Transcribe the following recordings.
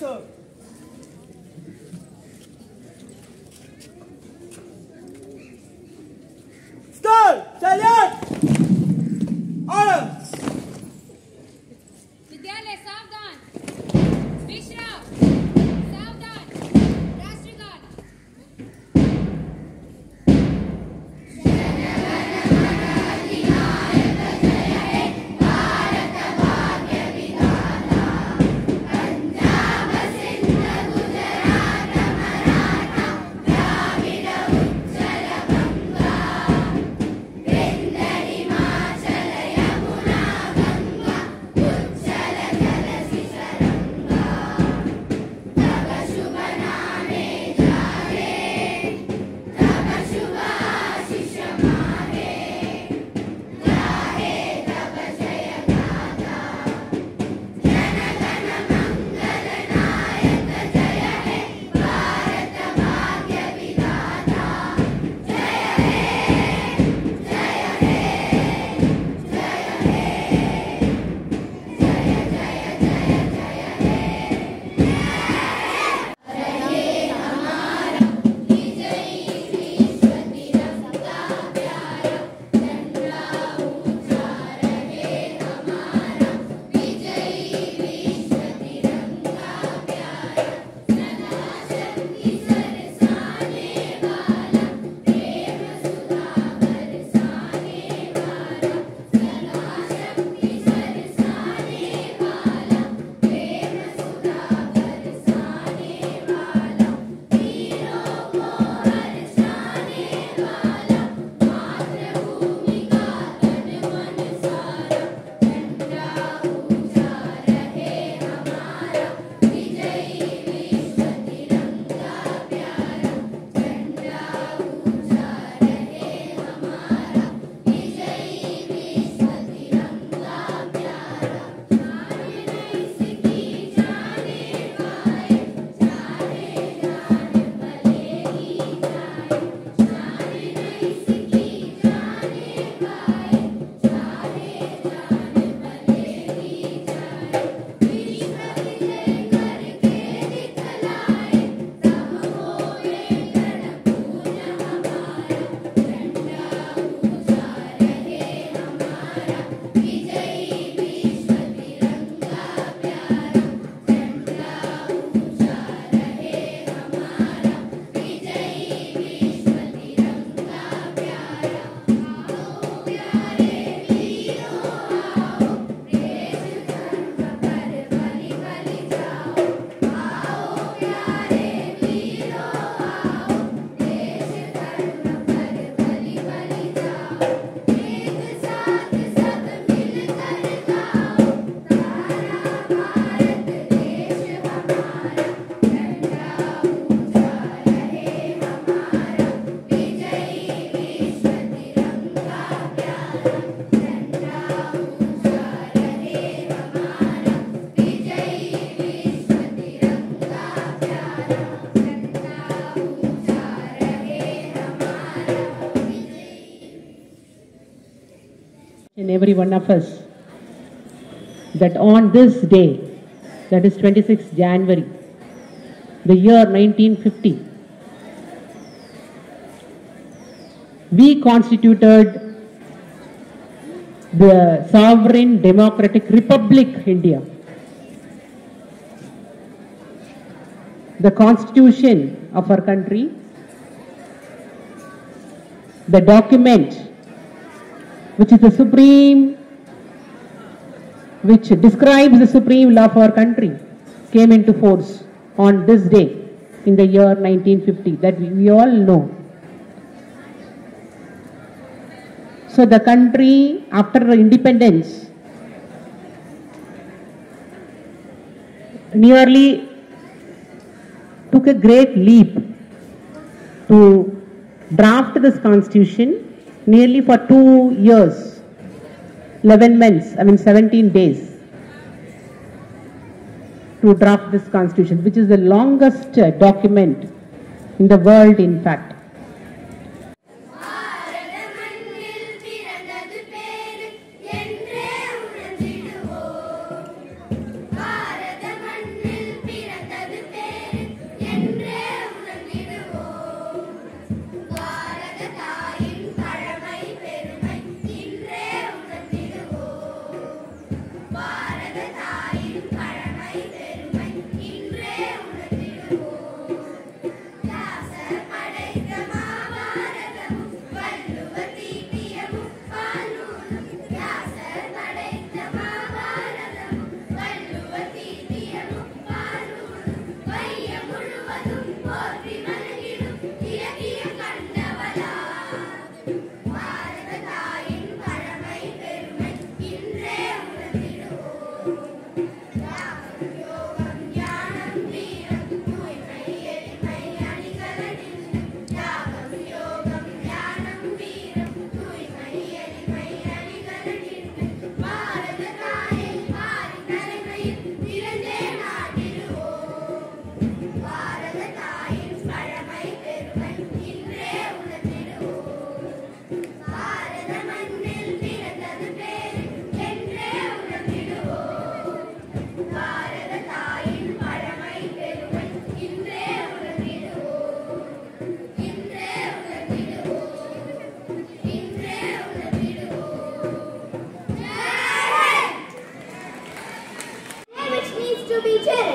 Jackson. Stop! Salut every one of us that on this day, that is 26 January, the year 1950, we constituted the Sovereign Democratic Republic India. The constitution of our country, the document which is the supreme, which describes the supreme law of our country, came into force on this day in the year 1950 that we, all know. So the country after independence nearly took a great leap to draft this constitution nearly for two years, 11 months, I mean 17 days to draft this constitution, which is the longest uh, document in the world, in fact. beaches.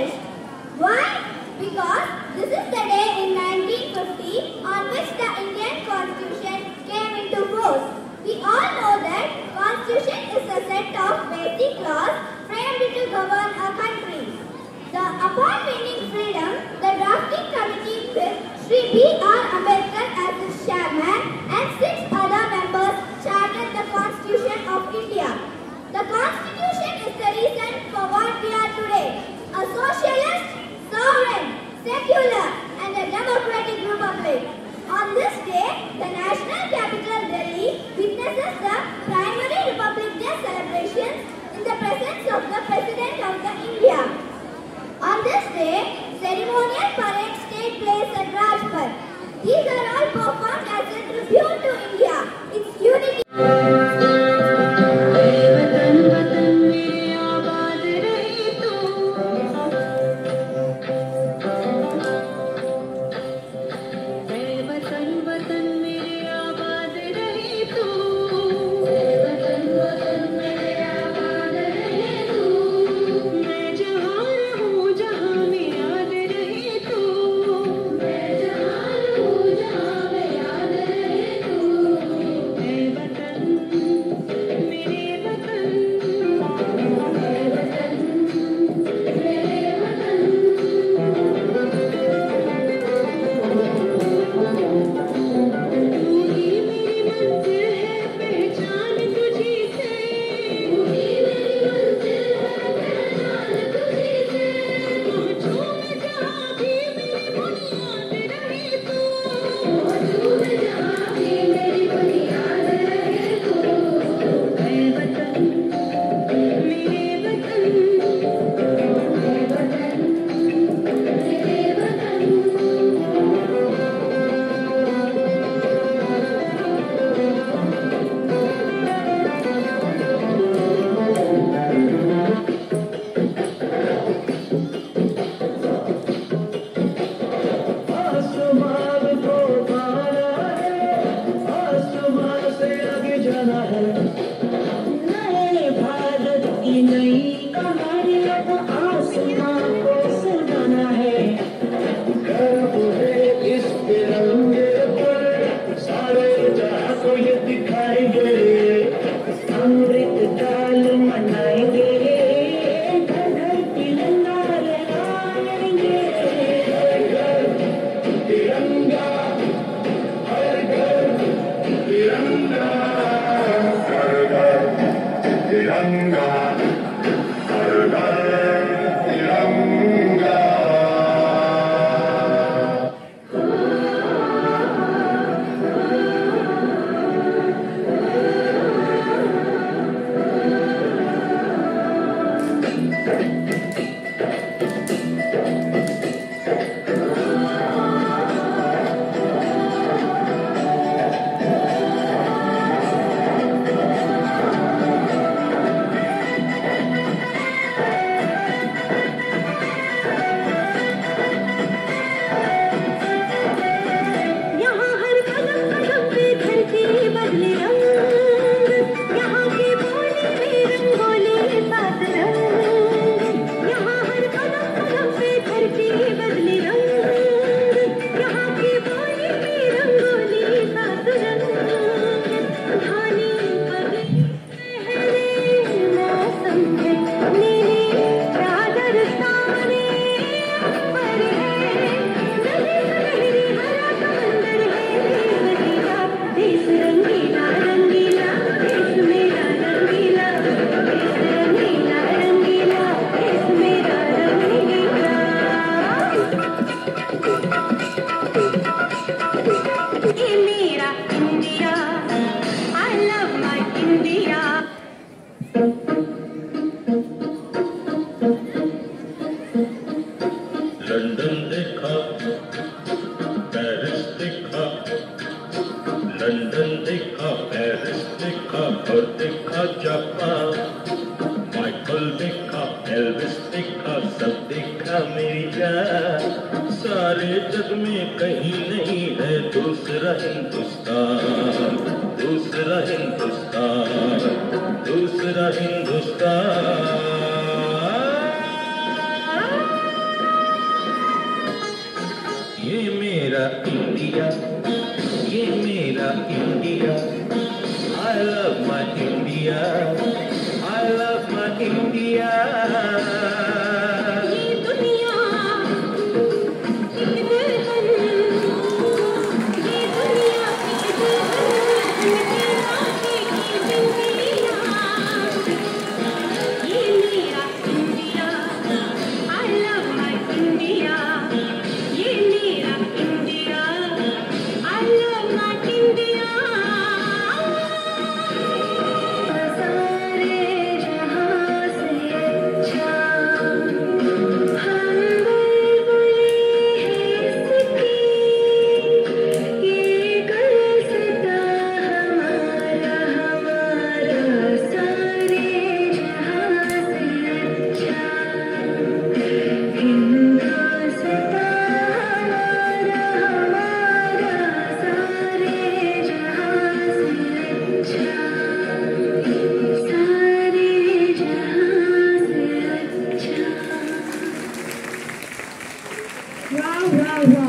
Now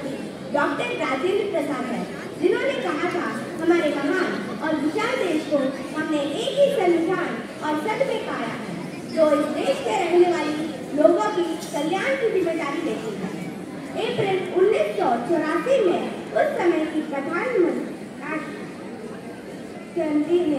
राष्ट्रपति doctor Rajendra Prasad है, जिन्होंने कहा था, हमारे महान और विशाल देश को हमने एक ही संविधान और सद में पाया है, जो इस देश के रहने वाली लोगों की कल्याण की ज़िम्मेदारी देती है। अप्रैल उन्नीस सौ चौरासी में उस समय की प्रधानमंत्री ने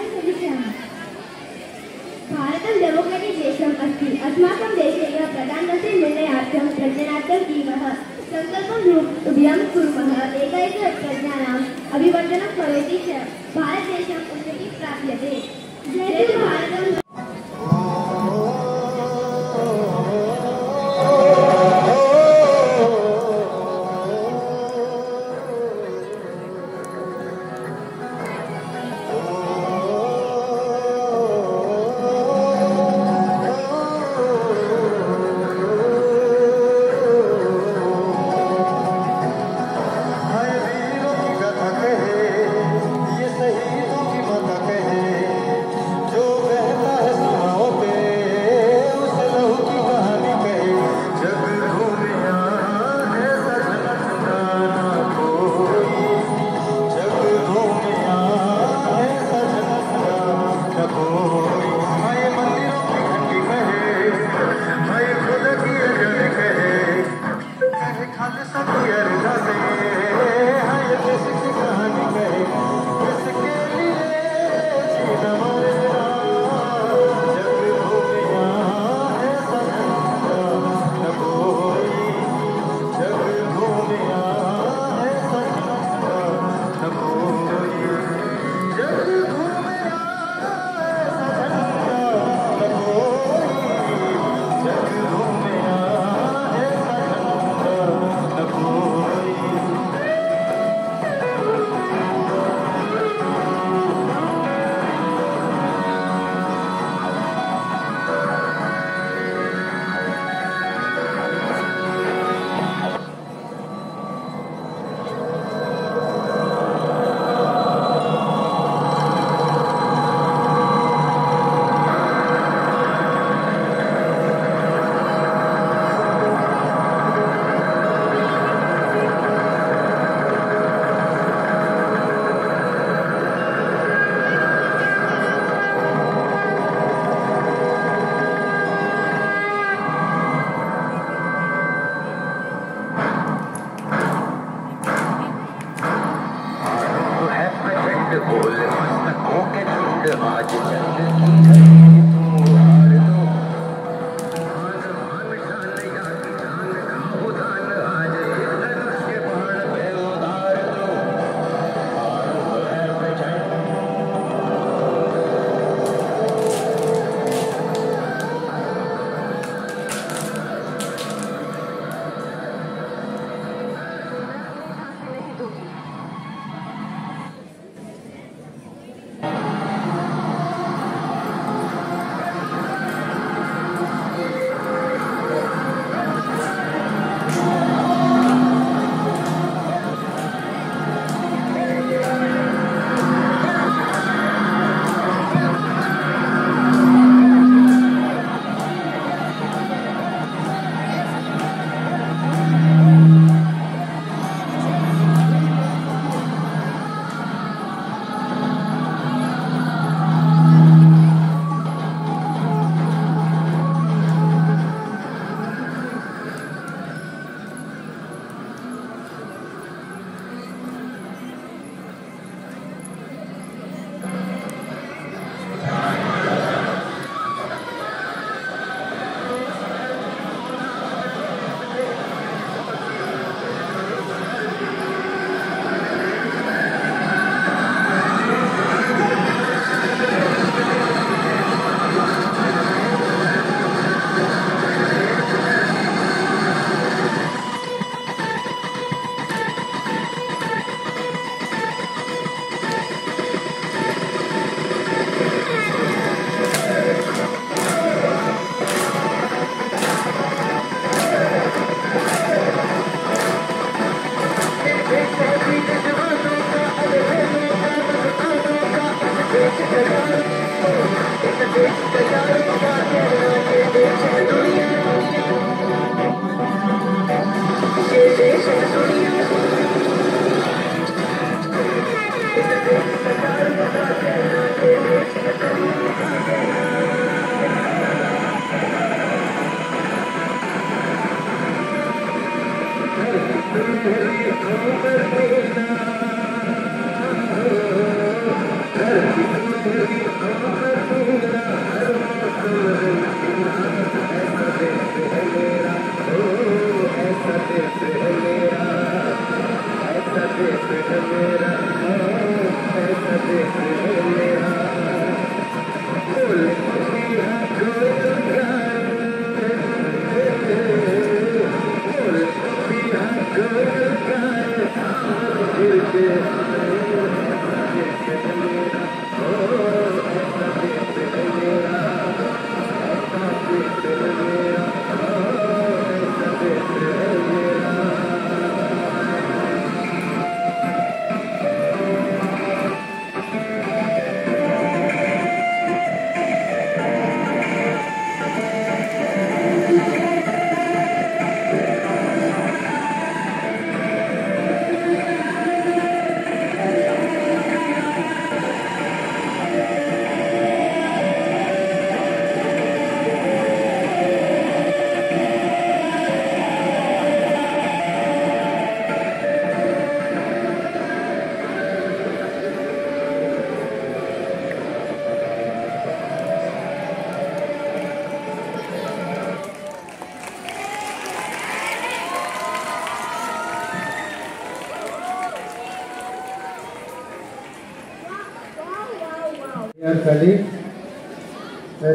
प्रधानमंत्री निर्णय प्रज्ञानार्थं दीवः सङ्कल्पं रूपं कुर्मः एकैक प्रज्ञानाम्। अभिवर्धनं करोति च। भारतदेशम् उन्नतिं प्राप्यते। जय भारतम्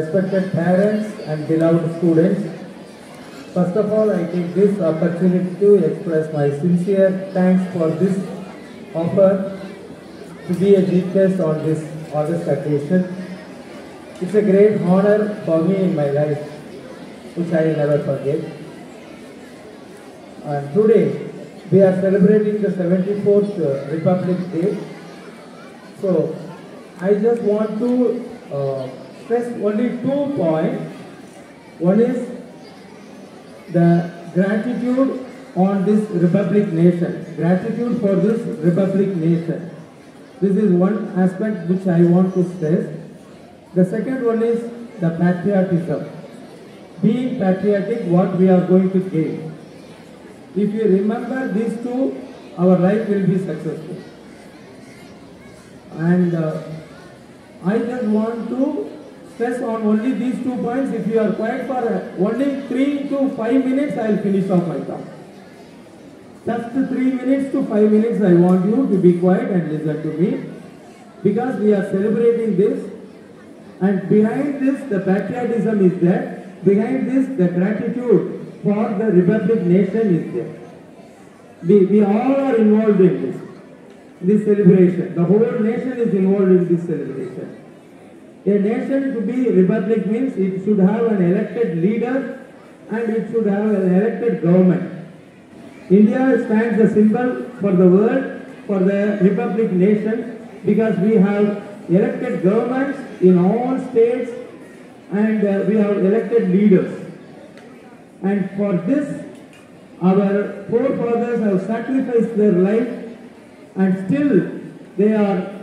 respected parents and beloved students, first of all, I take this opportunity to express my sincere thanks for this offer to be a guest on this August occasion. It's a great honor for me in my life, which I will never forget. And today, we are celebrating the 74th uh, Republic Day. So, I just want to uh, stress only two points. One is the gratitude on this Republic nation, gratitude for this Republic nation. This is one aspect which I want to stress. The second one is the patriotism. Being patriotic, what we are going to gain. If you remember these two, our life will be successful. And uh, I just want to stress on only these two points. If you are quiet for uh, only three to five minutes, I will finish off my talk. Just three minutes to five minutes, I want you to be quiet and listen to me. Because we are celebrating this, and behind this, the patriotism is there. Behind this, the gratitude for the Republic nation is there. We, we all are involved in this this celebration. The whole nation is involved in this celebration. A nation to be republic means it should have an elected leader and it should have an elected government. India stands a symbol for the world, for the republic nation because we have elected governments in all states and uh, we have elected leaders. And for this, our forefathers have sacrificed their life and still they are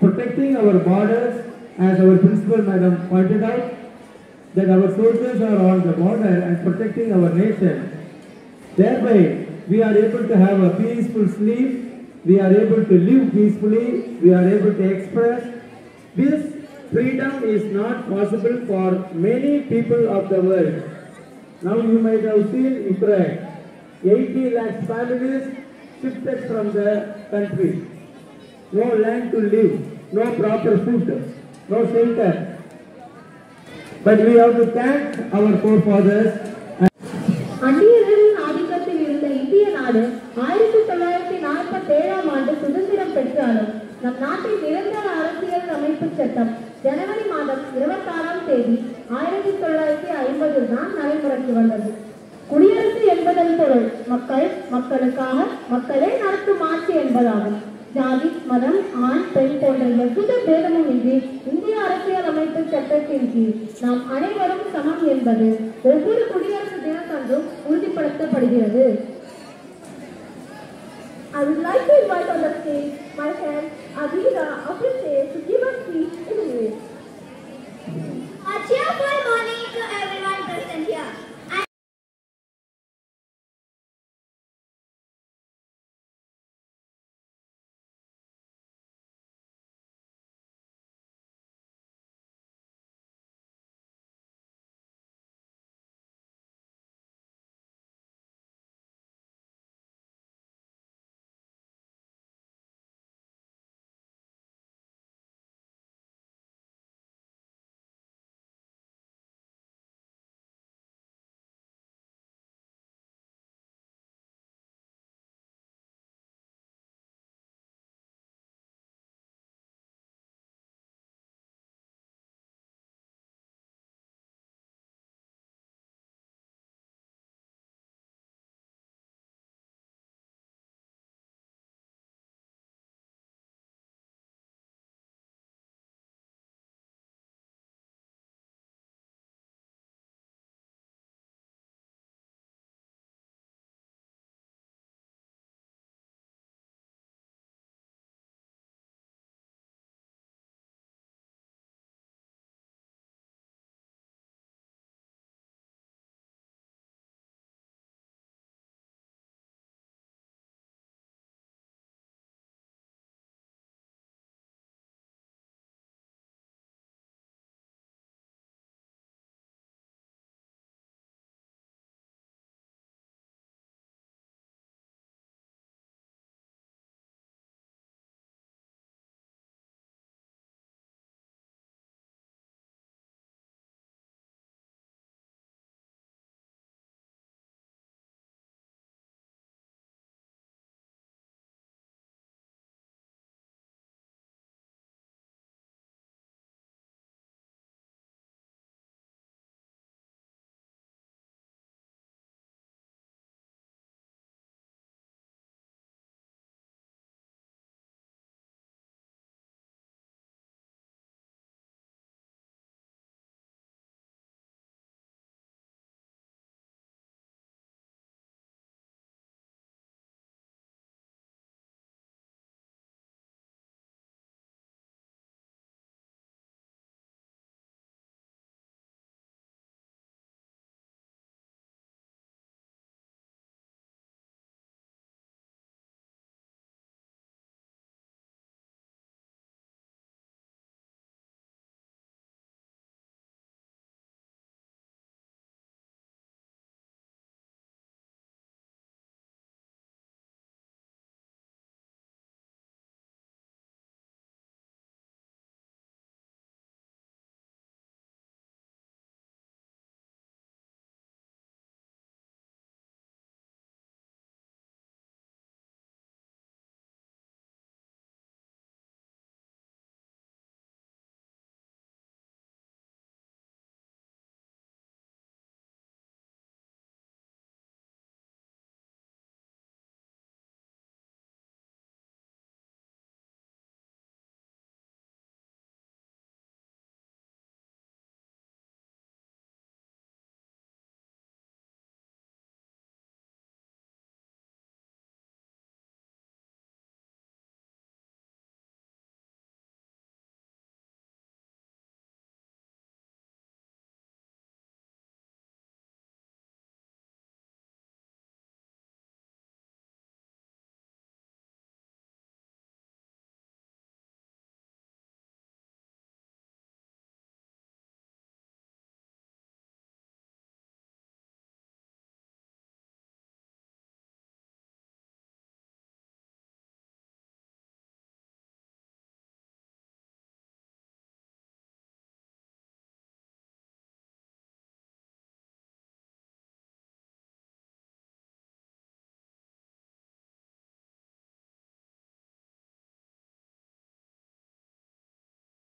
protecting our borders as our principal madam pointed out that our soldiers are on the border and protecting our nation. Thereby, we are able to have a peaceful sleep, we are able to live peacefully, we are able to express. This freedom is not possible for many people of the world. Now you might have seen Ukraine. 80 lakh families shifted from the country. No land to live, no proper food, no shelter. But we have to thank our forefathers. அந்நியர்களின் ஆதிக்கத்தில் இருந்த இந்திய நாடு ஆயிரத்தி தொள்ளாயிரத்தி நாற்பத்தி ஏழாம் ஆண்டு சுதந்திரம் பெற்றாலும் நம் நாட்டின் நிரந்தர அரசியல் அமைப்பு சட்டம் ஜனவரி மாதம் இருபத்தாறாம் தேதி ஆயிரத்தி தொள்ளாயிரத்தி ஐம்பதில் தான் நடைமுறைக்கு வந்தது. குடியரசு என்பதன் பொருள் மக்கள் மக்களுக்காக மக்களே நடத்தும் ஆட்சி என்பதாகும். ஜாதி மதம் ஆண் பெண் போன்ற எவ்வித பேதமும் இன்றி இந்திய அரசியல் அமைப்பு சட்டத்தின் கீழ் நாம் அனைவரும் சமம் என்பது ஒவ்வொரு குடியரசு தினத்தன்றும் உறுதிப்படுத்தப்படுகிறது I would like to invite on the stage my friend Adira Abhishek to give a speech in English. A present here.